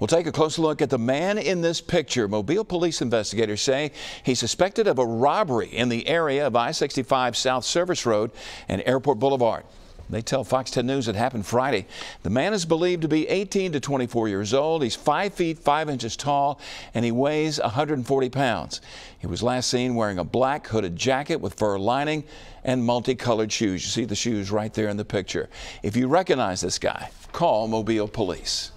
We'll take a closer look at the man in this picture. Mobile police investigators say he's suspected of a robbery in the area of I-65 South Service Road and Airport Boulevard. They tell Fox 10 News it happened Friday. The man is believed to be 18 to 24 years old. He's 5 feet 5 inches tall and he weighs 140 pounds. He was last seen wearing a black hooded jacket with fur lining and multicolored shoes. You see the shoes right there in the picture. If you recognize this guy, call Mobile Police.